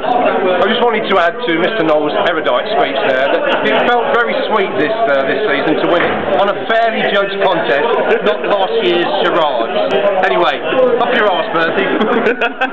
I just wanted to add to Mr. Knowles' erudite speech there that it felt very sweet this uh, this season to win it on a fairly judged contest, not last year's charades. Anyway, up your arse, Bertie.